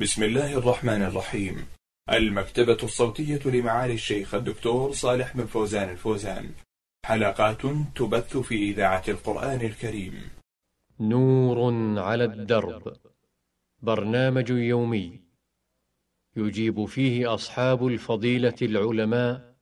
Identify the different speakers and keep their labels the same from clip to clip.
Speaker 1: بسم الله الرحمن الرحيم. المكتبة الصوتية لمعالي الشيخ الدكتور صالح بن فوزان الفوزان. حلقات تبث في إذاعة القرآن الكريم.
Speaker 2: نور على الدرب. برنامج يومي. يجيب فيه أصحاب الفضيلة العلماء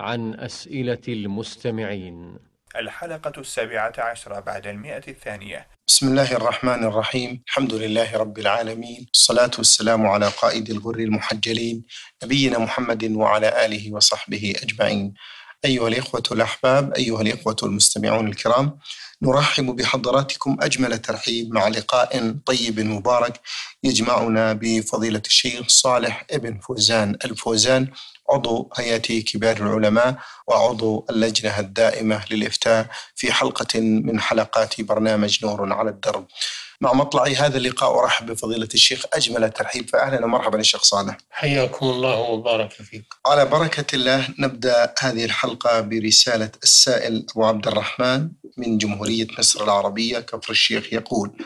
Speaker 2: عن أسئلة المستمعين.
Speaker 1: الحلقة السابعة عشرة بعد المئة الثانية.
Speaker 3: بسم الله الرحمن الرحيم. الحمد لله رب العالمين. الصلاة والسلام على قائد الغر المحجلين نبينا محمد وعلى آله وصحبه أجمعين. أيها الإخوة الأحباب أيها الإخوة المستمعون الكرام نرحب بحضراتكم أجمل ترحيب مع لقاء طيب مبارك يجمعنا بفضيلة الشيخ صالح ابن فوزان الفوزان عضو هيئة كبار العلماء وعضو اللجنة الدائمة للإفتاء في حلقة من حلقات برنامج نور على الدرب. مع مطلع هذا اللقاء أرحب بفضيلة الشيخ أجمل الترحيب. فأهلا ومرحبا الشيخ صالح.
Speaker 4: حياكم الله وبارك فيكم
Speaker 3: على بركة الله نبدأ هذه الحلقة برسالة السائل أبو عبد الرحمن من جمهورية مصر العربية كفر الشيخ يقول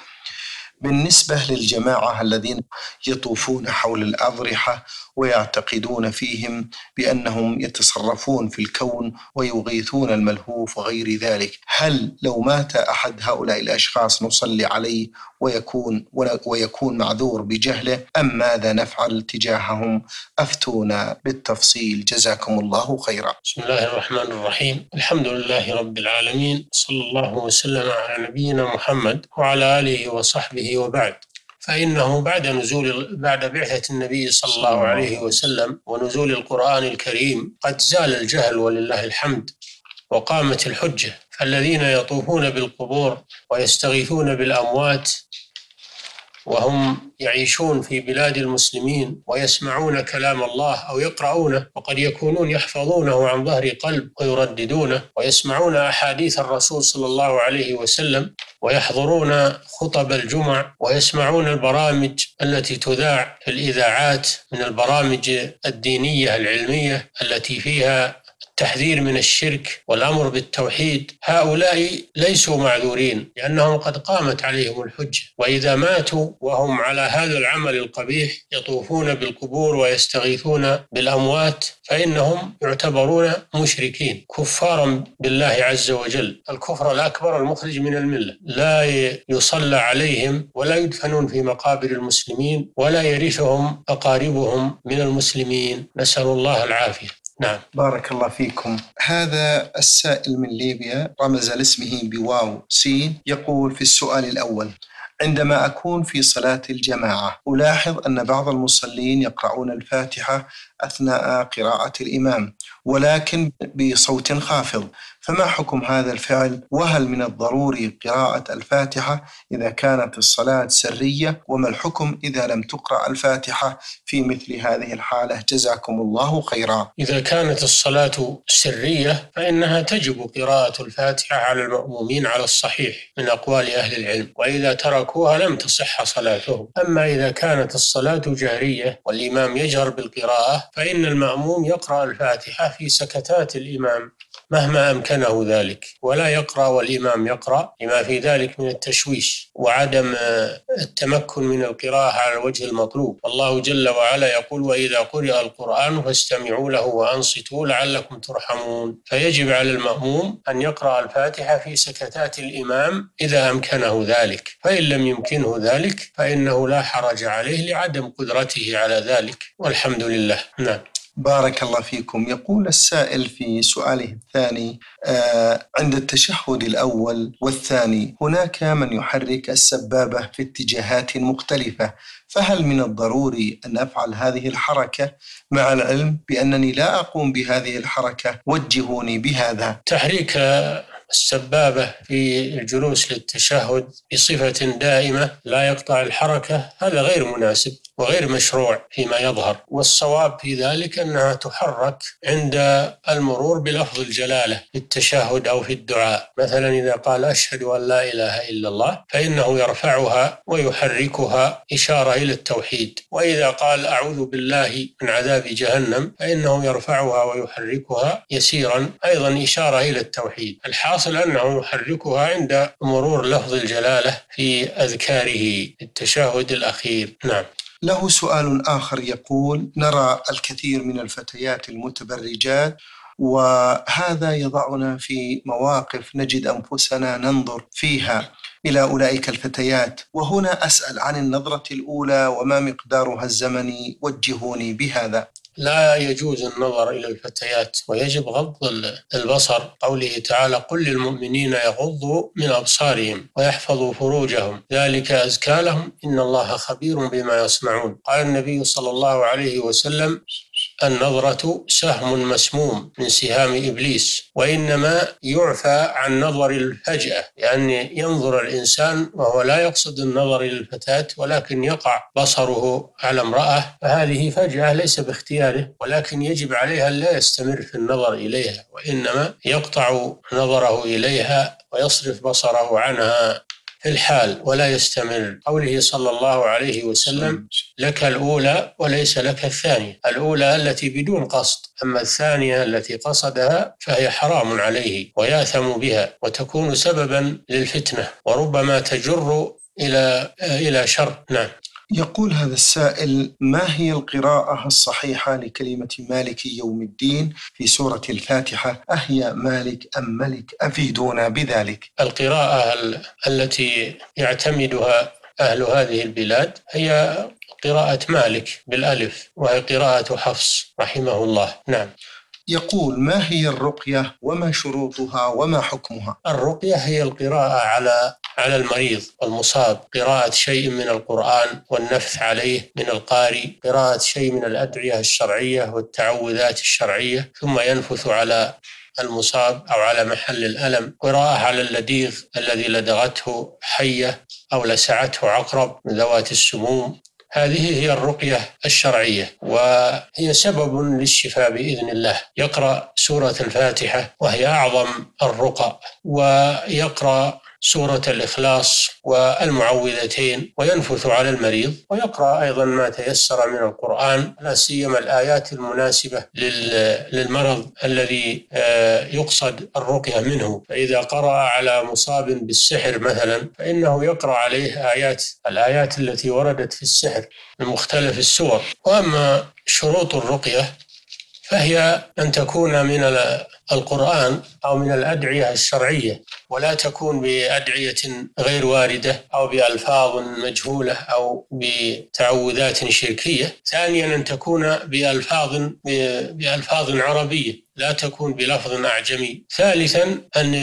Speaker 3: بالنسبة للجماعة الذين يطوفون حول الأضرحة ويعتقدون فيهم بأنهم يتصرفون في الكون ويغيثون الملهوف وغير ذلك. هل لو مات أحد هؤلاء الأشخاص نصلي عليه ويكون ويكون معذور بجهله؟ أم ماذا نفعل تجاههم؟ أفتونا بالتفصيل. جزاكم الله خيرا.
Speaker 4: بسم الله الرحمن الرحيم. الحمد لله رب العالمين. صلى الله وسلم على نبينا محمد وعلى آله وصحبه وبعد. فإنه بعد نزول بعد بعثة النبي صلى الله عليه وسلم ونزول القرآن الكريم قد زال الجهل ولله الحمد وقامت الحجة. فالذين يطوفون بالقبور ويستغيثون بالأموات وهم يعيشون في بلاد المسلمين ويسمعون كلام الله أو يقرؤونه وقد يكونون يحفظونه عن ظهر قلب ويرددونه ويسمعون أحاديث الرسول صلى الله عليه وسلم ويحضرون خطب الجمع ويسمعون البرامج التي تذاع في الإذاعات من البرامج الدينية العلمية التي فيها التحذير من الشرك والأمر بالتوحيد هؤلاء ليسوا معذورين لأنهم قد قامت عليهم الحجة. وإذا ماتوا وهم على هذا العمل القبيح يطوفون بالقبور ويستغيثون بالأموات فإنهم يعتبرون مشركين كفارا بالله عز وجل. الكفر الأكبر المخرج من الملة. لا يصلى عليهم ولا يدفنون في مقابر المسلمين ولا يرثهم أقاربهم من المسلمين. نسأل الله العافية. نعم.
Speaker 3: بارك الله فيكم. هذا السائل من ليبيا رمز لاسمه بواو سين يقول في السؤال الأول عندما أكون في صلاة الجماعة ألاحظ أن بعض المصلين يقرؤون الفاتحة أثناء قراءة الإمام ولكن بصوت خافض فما حكم هذا الفعل؟ وهل من الضروري قراءة الفاتحة إذا كانت الصلاة سرية؟ وما الحكم إذا لم تقرأ الفاتحة في مثل هذه الحالة؟ جزاكم الله خيرا.
Speaker 4: إذا كانت الصلاة سرية فإنها تجب قراءة الفاتحة على المأمومين على الصحيح من أقوال أهل العلم وإذا تركوها لم تصح صلاتهم. أما إذا كانت الصلاة جهرية والإمام يجهر بالقراءة فإن المأموم يقرأ الفاتحة في سكتات الإمام. مهما أمكنه ذلك. ولا يقرأ والإمام يقرأ لما في ذلك من التشويش وعدم التمكن من القراءة على الوجه المطلوب. الله جل وعلا يقول وإذا قرئ القرآن فاستمعوا له وأنصتوا لعلكم ترحمون فيجب على المأموم أن يقرأ الفاتحة في سكتات الإمام إذا أمكنه ذلك. فإن لم يمكنه ذلك فإنه لا حرج عليه لعدم قدرته على ذلك. والحمد لله. نعم.
Speaker 3: بارك الله فيكم. يقول السائل في سؤاله الثاني آه عند التشهد الأول والثاني هناك من يحرك السبابة في اتجاهات مختلفة فهل من الضروري أن أفعل هذه الحركة؟ مع العلم بأنني لا أقوم بهذه الحركة وجهوني بهذا.
Speaker 4: تحريك السبابة في الجلوس للتشهد بصفة دائمة لا يقطع الحركة هذا غير مناسب. وغير مشروع فيما يظهر. والصواب في ذلك أنها تحرك عند المرور بلفظ الجلالة في التشهد أو في الدعاء. مثلا إذا قال أشهد أن لا إله إلا الله فإنه يرفعها ويحركها إشارة إلى التوحيد. وإذا قال أعوذ بالله من عذاب جهنم فإنه يرفعها ويحركها يسيرا أيضا إشارة إلى التوحيد. الحاصل أنه يحركها عند مرور لفظ الجلالة في أذكاره التشهد الأخير. نعم.
Speaker 3: له سؤال آخر يقول نرى الكثير من الفتيات المتبرجات وهذا يضعنا في مواقف نجد أنفسنا ننظر فيها. إلى أولئك الفتيات وهنا أسأل عن النظرة الأولى وما مقدارها الزمني وجهوني بهذا.
Speaker 4: لا يجوز النظر إلى الفتيات ويجب غض البصر. قوله تعالى قل للمؤمنين يغضوا من أبصارهم ويحفظوا فروجهم ذلك أزكى لهم إن الله خبير بما يصنعون. قال النبي صلى الله عليه وسلم النظرة سهم مسموم من سهام إبليس وإنما يعفى عن نظر الفجأة لأن ينظر الإنسان وهو لا يقصد النظر إلى الفتاة ولكن يقع بصره على امرأة فهذه فجأة ليس باختياره ولكن يجب عليها لا يستمر في النظر إليها وإنما يقطع نظره إليها ويصرف بصره عنها. في الحال ولا يستمر. قوله صلى الله عليه وسلم. لك الأولى وليس لك الثانية. الأولى التي بدون قصد أما الثانية التي قصدها فهي حرام عليه وياثم بها وتكون سببا للفتنة وربما تجر إلى إلى شر. نعم.
Speaker 3: يقول هذا السائل ما هي القراءة الصحيحة لكلمة مالك يوم الدين في سورة الفاتحة؟ أهي مالك أم ملك؟ أفيدونا بذلك.
Speaker 4: القراءة التي يعتمدها أهل هذه البلاد هي قراءة مالك بالألف وهي قراءة حفص رحمه الله. نعم.
Speaker 3: يقول ما هي الرقية وما شروطها وما حكمها؟
Speaker 4: الرقية هي القراءة على على المريض والمصاب قراءة شيء من القرآن والنفث عليه من القارئ. قراءة شيء من الأدعية الشرعية والتعوذات الشرعية. ثم ينفث على المصاب أو على محل الألم. قراءة على اللديغ الذي لدغته حية أو لسعته عقرب من ذوات السموم. هذه هي الرقية الشرعية وهي سبب للشفاء بإذن الله. يقرأ سورة الفاتحة وهي أعظم الرقى ويقرأ سورة الإخلاص والمعوذتين وينفث على المريض. ويقرأ أيضا ما تيسر من القرآن لا سيما الآيات المناسبة للمرض الذي آه، يقصد الرقية منه. فإذا قرأ على مصاب بالسحر مثلا فإنه يقرأ عليه آيات الآيات التي وردت في السحر من مختلف السور. وأما شروط الرقية فهي أن تكون من القرآن أو من الأدعية الشرعية. ولا تكون بأدعية غير واردة أو بألفاظ مجهولة أو بتعوذات شركية. ثانيا أن تكون بألفاظ بألفاظ عربية لا تكون بلفظ أعجمي. ثالثا أن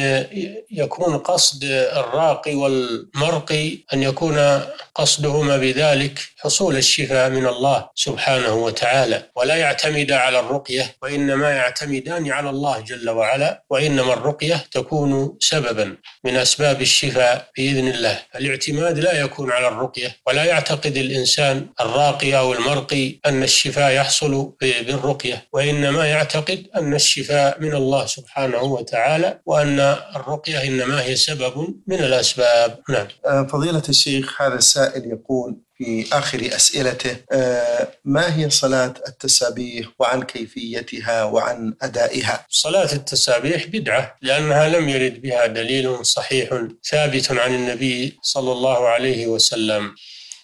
Speaker 4: يكون قصد الراقي والمرقي أن يكون قصدهما بذلك حصول الشفاء من الله سبحانه وتعالى. ولا يعتمد على الرقية وإنما يعتمدان على الله جل وعلا وإنما الرقية تكون سببا من أسباب الشفاء بإذن الله. الاعتماد لا يكون على الرقية ولا يعتقد الإنسان الراقي أو المرقي أن الشفاء يحصل بالرقية وإنما يعتقد أن الشفاء من الله سبحانه وتعالى وأن الرقية إنما هي سبب من الأسباب. نعم.
Speaker 3: آه، فضيلة الشيخ هذا السائل يقول في آخر أسئلته آه، ما هي صلاة التسابيح وعن كيفيتها وعن أدائها؟
Speaker 4: صلاة التسابيح بدعة لأنها لم يرد بها دليل صحيح ثابت عن النبي صلى الله عليه وسلم.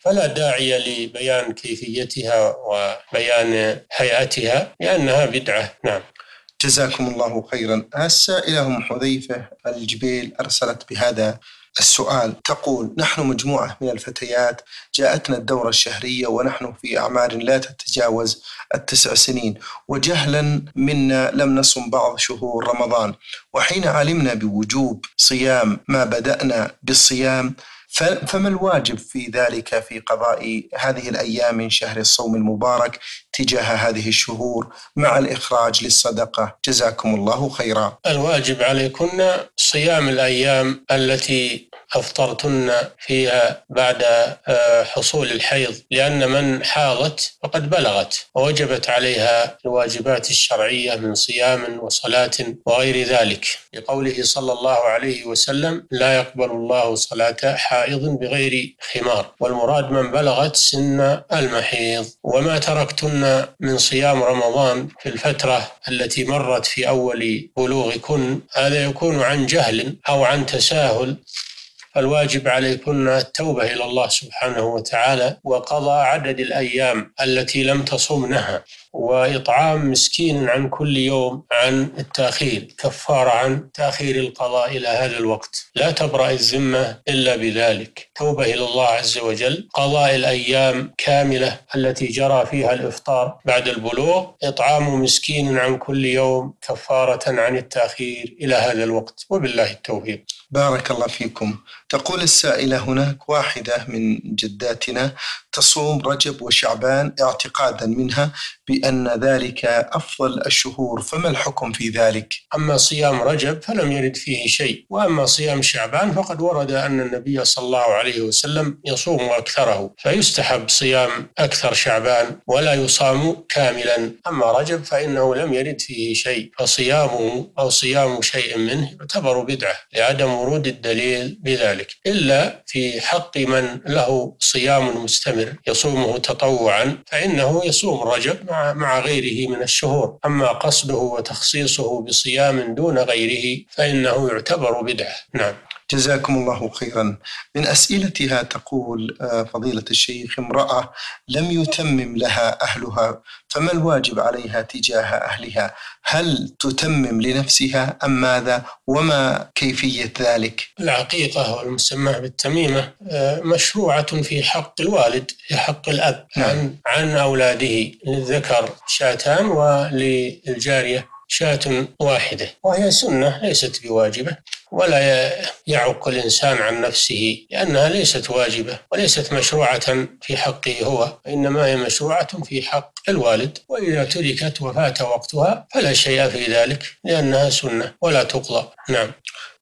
Speaker 4: فلا داعي لبيان كيفيتها وبيان هيئتها لأنها بدعة. نعم.
Speaker 3: جزاكم الله خيرا. السائلة أم حذيفة الجبيل أرسلت بهذا السؤال تقول نحن مجموعة من الفتيات جاءتنا الدورة الشهرية ونحن في أعمار لا تتجاوز التسع سنين وجهلا منا لم نصم بعض شهور رمضان وحين علمنا بوجوب صيام ما بدأنا بالصيام فما الواجب في ذلك في قضاء هذه الأيام من شهر الصوم المبارك تجاه هذه الشهور مع الإخراج للصدقة. جزاكم الله خيرا.
Speaker 4: الواجب عليكن صيام الأيام التي أفطرتن فيها بعد آه، حصول الحيض لأن من حاضت فقد بلغت ووجبت عليها الواجبات الشرعية من صيام وصلاة وغير ذلك. لقوله صلى الله عليه وسلم لا يقبل الله صلاة حائض بغير خمار والمراد من بلغت سن المحيض. وما تركتن من صيام رمضان في الفترة التي مرت في أول بلوغكن هذا يكون عن جهل أو عن تساهل. فالواجب عليكن التوبة إلى الله سبحانه وتعالى وقضاء عدد الأيام التي لم تصمنها وإطعام مسكين عن كل يوم عن التأخير كفارة عن تأخير القضاء إلى هذا الوقت. لا تبرأ الذمة إلا بذلك. توبة إلى الله عز وجل. قضاء الأيام كاملة التي جرى فيها الإفطار بعد البلوغ. إطعام مسكين عن كل يوم كفارة عن التأخير إلى هذا الوقت. وبالله التوفيق.
Speaker 3: بارك الله فيكم. تقول السائلة هناك واحدة من جداتنا تصوم رجب وشعبان اعتقادا منها بأن ذلك أفضل الشهور فما الحكم في ذلك؟
Speaker 4: أما صيام رجب فلم يرد فيه شيء وأما صيام شعبان فقد ورد أن النبي صلى الله عليه وسلم يصوم أكثره فيستحب صيام أكثر شعبان ولا يصام كاملا أما رجب فإنه لم يرد فيه شيء فصيامه أو صيام شيء منه يعتبر بدعة لعدم ورود الدليل بذلك إلا في حق من له صيام مستمر يصومه تطوعا فإنه يصوم رجب مع مع غيره من الشهور. أما قصده وتخصيصه بصيام دون غيره فإنه يعتبر بدعة. نعم.
Speaker 3: جزاكم الله خيرا. من أسئلتها تقول آه، فضيلة الشيخ امرأة لم يتمم لها أهلها فما الواجب عليها تجاه أهلها؟ هل تتمم لنفسها أم ماذا؟ وما كيفية ذلك؟
Speaker 4: العقيقة والمسمى بالتميمة آه، مشروعة في حق الوالد في حق الأب
Speaker 3: نعم.
Speaker 4: عن, عن أولاده للذكر شاتان وللجارية شاة واحدة. وهي سنة ليست بواجبة. ولا يعق الإنسان عن نفسه لأنها ليست واجبة وليست مشروعة في حقه هو إنما هي مشروعة في حق الوالد. وإذا تركت وفات وقتها فلا شيء في ذلك لأنها سنة ولا تقضى. نعم.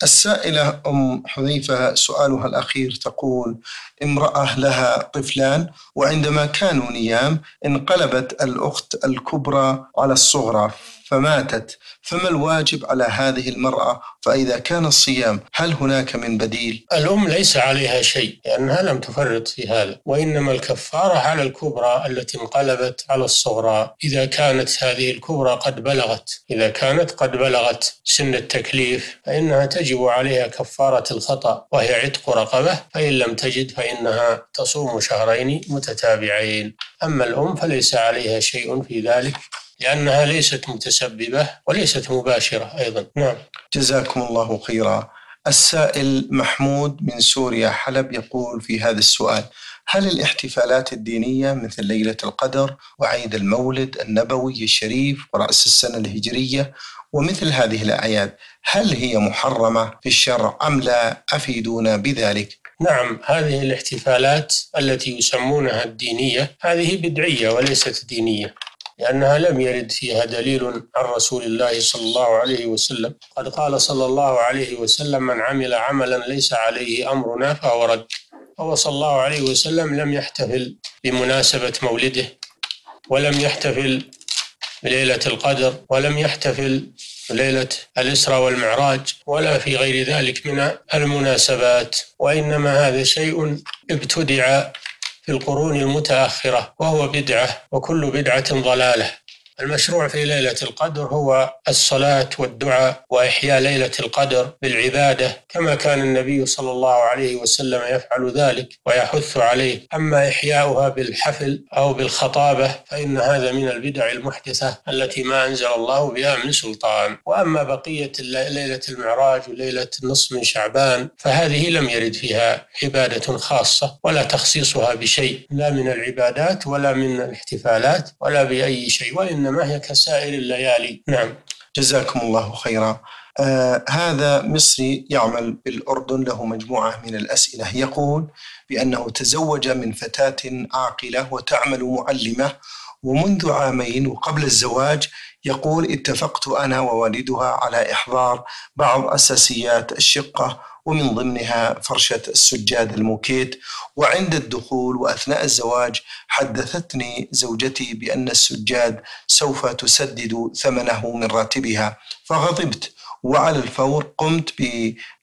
Speaker 3: السائلة أم حذيفة سؤالها الأخير تقول امرأة لها طفلان وعندما كانوا نيام انقلبت الأخت الكبرى على الصغرى. فماتت. فما الواجب على هذه المرأة؟ فإذا كان الصيام هل هناك من بديل؟
Speaker 4: الأم ليس عليها شيء لأنها لم تفرط في هذا وإنما الكفارة على الكبرى التي انقلبت على الصغرى. إذا كانت هذه الكبرى قد بلغت إذا كانت قد بلغت سن التكليف فإنها تجب عليها كفارة الخطأ وهي عتق رقبة فإن لم تجد فإنها تصوم شهرين متتابعين. أما الأم فليس عليها شيء في ذلك. لأنها ليست متسببة وليست مباشرة أيضا. نعم.
Speaker 3: جزاكم الله خيرا. السائل محمود من سوريا حلب يقول في هذا السؤال هل الاحتفالات الدينية مثل ليلة القدر وعيد المولد النبوي الشريف ورأس السنة الهجرية ومثل هذه الأعياد هل هي محرمة في الشرع أم لا؟ أفيدونا بذلك.
Speaker 4: نعم هذه الاحتفالات التي يسمونها الدينية هذه بدعية وليست دينية. لأنها لم يرد فيها دليل عن رسول الله صلى الله عليه وسلم. قد قال صلى الله عليه وسلم من عمل عملا ليس عليه أمرنا فهو رد. هو صلى الله عليه وسلم لم يحتفل بمناسبة مولده ولم يحتفل بليلة القدر ولم يحتفل ليلة الإسراء والمعراج ولا في غير ذلك من المناسبات. وإنما هذا شيء ابتدع في القرون المتأخرة وهو بدعة وكل بدعة ضلالة. المشروع في ليلة القدر هو الصلاة والدعاء وإحياء ليلة القدر بالعبادة كما كان النبي صلى الله عليه وسلم يفعل ذلك ويحث عليه. أما إحياؤها بالحفل أو بالخطابة فإن هذا من البدع المحدثة التي ما أنزل الله بها من سلطان. وأما بقية ليلة المعراج وليلة النصف من شعبان فهذه لم يرد فيها عبادة خاصة ولا تخصيصها بشيء لا من العبادات ولا من الاحتفالات ولا بأي شيء وإن إنما هي كسائر الليالي. نعم.
Speaker 3: جزاكم الله خيرا. آه هذا مصري يعمل بالأردن له مجموعة من الأسئلة. يقول بأنه تزوج من فتاة عاقلة وتعمل معلمة ومنذ عامين وقبل الزواج يقول اتفقت أنا ووالدها على إحضار بعض أساسيات الشقة ومن ضمنها فرشة السجاد الموكيت. وعند الدخول وأثناء الزواج حدثتني زوجتي بأن السجاد سوف تسدد ثمنه من راتبها. فغضبت وعلى الفور قمت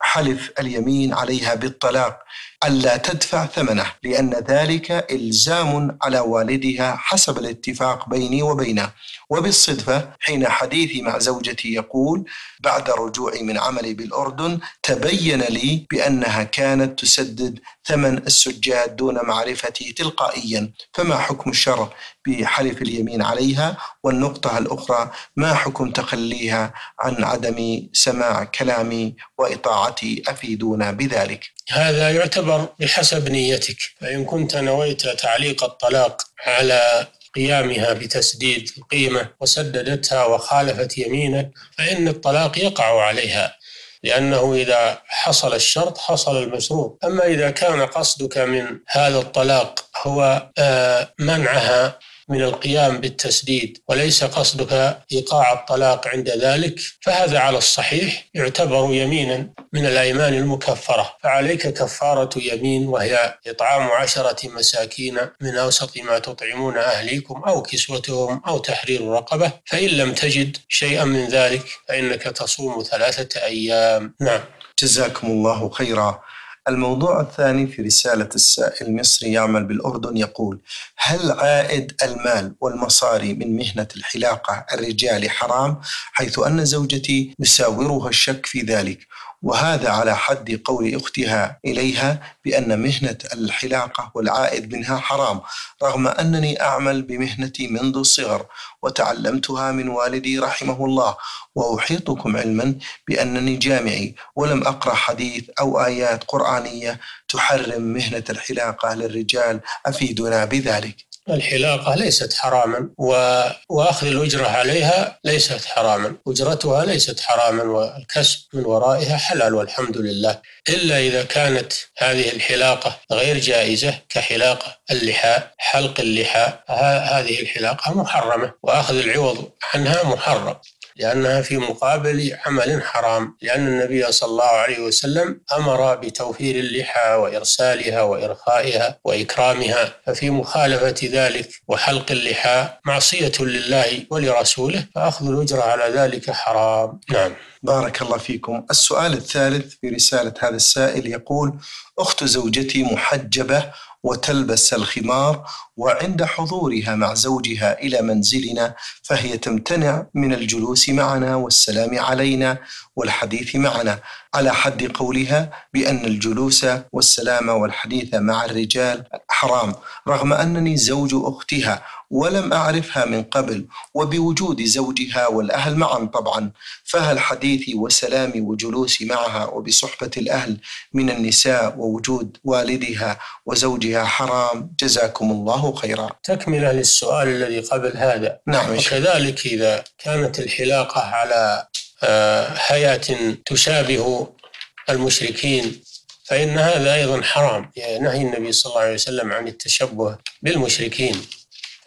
Speaker 3: حلف اليمين عليها بالطلاق. ألا تدفع ثمنه لأن ذلك إلزام على والدها حسب الاتفاق بيني وبينه. وبالصدفة حين حديثي مع زوجتي يقول بعد رجوعي من عملي بالأردن تبين لي بأنها كانت تسدد ثمن السجاد دون معرفتي تلقائيا. فما حكم الشرع بحلف اليمين عليها؟ والنقطة الأخرى ما حكم تخليها عن عدم سماع كلامي وإطاعتي أفيدونا بذلك؟
Speaker 4: هذا يعتبر بحسب نيتك فإن كنت نويت تعليق الطلاق على قيامها بتسديد القيمة وسددتها وخالفت يمينك فإن الطلاق يقع عليها لأنه إذا حصل الشرط حصل المشروط. أما إذا كان قصدك من هذا الطلاق هو آه، منعها من القيام بالتسديد وليس قصدك إيقاع الطلاق عند ذلك فهذا على الصحيح يعتبر يمينا من الأيمان المكفرة. فعليك كفارة يمين وهي إطعام عشرة مساكين من أوسط ما تطعمون أهليكم أو كسوتهم أو تحرير رقبة فإن لم تجد شيئا من ذلك فإنك تصوم ثلاثة أيام. نعم.
Speaker 3: جزاكم الله خيرا. الموضوع الثاني في رسالة السائل مصري يعمل بالأردن يقول هل عائد المال والمصاري من مهنة الحلاقة الرجال حرام؟ حيث أن زوجتي يساورها الشك في ذلك. وهذا على حد قول أختها إليها بأن مهنة الحلاقة والعائد منها حرام رغم أنني أعمل بمهنتي منذ الصغر وتعلمتها من والدي رحمه الله وأحيطكم علما بأنني جامعي ولم أقرأ حديث أو آيات قرآنية تحرم مهنة الحلاقة للرجال أفيدنا بذلك.
Speaker 4: الحلاقة ليست حراما. وأخذ الأجرة عليها ليست حراما أجرتها ليست حراما والكسب من ورائها حلال والحمد لله إلا إذا كانت هذه الحلاقة غير جائزة كحلاقة اللحاء حلق اللحاء هذه الحلاقة محرمة وأخذ العوض عنها محرم لأنها في مقابل عمل حرام لأن النبي صلى الله عليه وسلم أمر بتوفير اللحى وإرسالها وإرخائها وإكرامها ففي مخالفة ذلك وحلق اللحى معصية لله ولرسوله فأخذ الأجرة على ذلك حرام. نعم.
Speaker 3: بارك الله فيكم. السؤال الثالث في رسالة هذا السائل يقول أخت زوجتي محجبة وتلبس الخمار وعند حضورها مع زوجها إلى منزلنا فهي تمتنع من الجلوس معنا والسلام علينا والحديث معنا. على حد قولها بأن الجلوس والسلام والحديث مع الرجال حرام رغم أنني زوج أختها ولم أعرفها من قبل وبوجود زوجها والأهل معا طبعا فهل حديثي وسلامي وجلوسي معها وبصحبة الأهل من النساء ووجود والدها وزوجها حرام؟ جزاكم الله خيرا.
Speaker 4: تكملة للسؤال الذي قبل هذا.
Speaker 3: نعم
Speaker 4: وكذلك إذا كانت الحلاقة على هيئة تشابه المشركين فإن هذا أيضا حرام. يعني نهي النبي صلى الله عليه وسلم عن التشبه بالمشركين.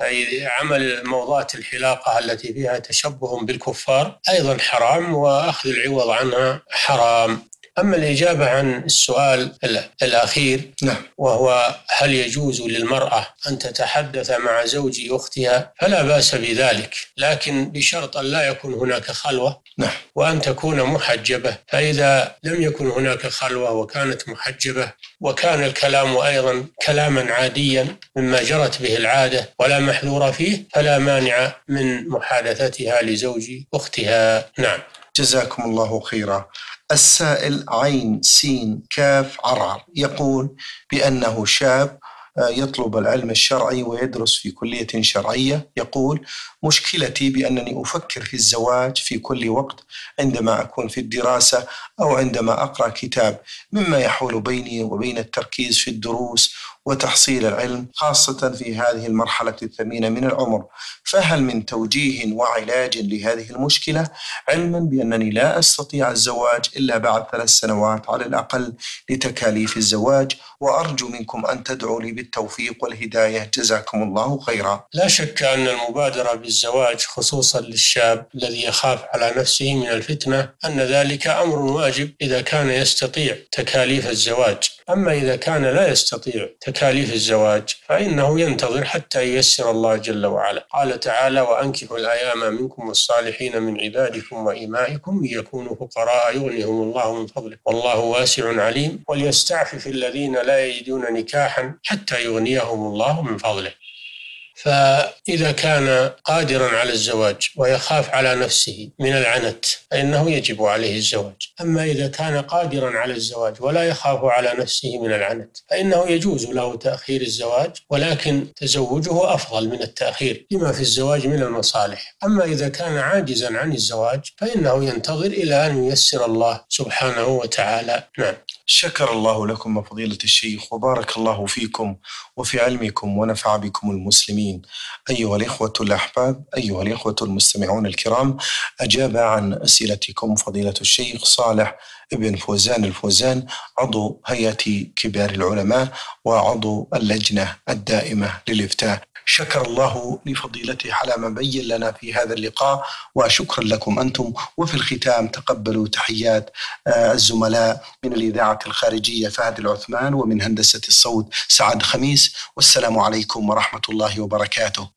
Speaker 4: أي عمل موضات الحلاقة التي فيها تشبه بالكفار أيضا حرام وأخذ العوض عنها حرام. أما الإجابة عن السؤال الأخير
Speaker 3: نعم.
Speaker 4: وهو هل يجوز للمرأة أن تتحدث مع زوج أختها؟ فلا بأس بذلك. لكن بشرط أن لا يكون هناك خلوة.
Speaker 3: نعم.
Speaker 4: وأن تكون محجبة. فإذا لم يكن هناك خلوة وكانت محجبة وكان الكلام أيضا كلاما عاديا مما جرت به العادة ولا محذور فيه فلا مانع من محادثتها لزوج أختها. نعم.
Speaker 3: جزاكم الله خيرا. السائل عين سين كاف عرعر يقول بأنه شاب يطلب العلم الشرعي ويدرس في كلية شرعية. يقول مشكلتي بأنني أفكر في الزواج في كل وقت عندما أكون في الدراسة أو عندما أقرأ كتاب مما يحول بيني وبين التركيز في الدروس وتحصيل العلم خاصة في هذه المرحلة الثمينة من العمر. فهل من توجيه وعلاج لهذه المشكلة علما بأنني لا أستطيع الزواج إلا بعد ثلاث سنوات على الأقل لتكاليف الزواج؟ وأرجو منكم أن تدعوا لي بالتوفيق والهداية. جزاكم الله خيرا.
Speaker 4: لا شك أن المبادرة بالزواج خصوصا للشاب الذي يخاف على نفسه من الفتنة أن ذلك أمر واجب إذا كان يستطيع تكاليف الزواج. أما إذا كان لا يستطيع تكاليف الزواج فإنه ينتظر حتى ييسر الله جل وعلا. قال تعالى وأنكحوا الأيام منكم والصالحين من عبادكم وإمائكم ليكونوا فقراء يغنيهم الله من فضله والله واسع عليم. وليستعفف الذين لا يجدون نكاحا حتى يغنيهم الله من فضله. فإذا كان قادرا على الزواج ويخاف على نفسه من العنت فإنه يجب عليه الزواج. أما إذا كان قادرا على الزواج ولا يخاف على نفسه من العنت فإنه يجوز له تأخير الزواج ولكن تزوجه أفضل من التأخير لما في الزواج من المصالح. أما إذا كان عاجزا عن الزواج فإنه ينتظر إلى أن ييسر الله سبحانه وتعالى. نعم.
Speaker 3: شكر الله لكم فضيلة الشيخ وبارك الله فيكم وفي علمكم ونفع بكم المسلمين. أيها الإخوة الأحباب أيها الإخوة المستمعون الكرام أجاب عن أسئلتكم فضيلة الشيخ صالح ابن فوزان الفوزان عضو هيئة كبار العلماء وعضو اللجنة الدائمة للإفتاء. شكر الله لفضيلته على ما بين لنا في هذا اللقاء وشكرا لكم أنتم. وفي الختام تقبلوا تحيات آه، الزملاء من الإذاعة الخارجية فهد العثمان ومن هندسة الصوت سعد خميس. والسلام عليكم ورحمة الله وبركاته.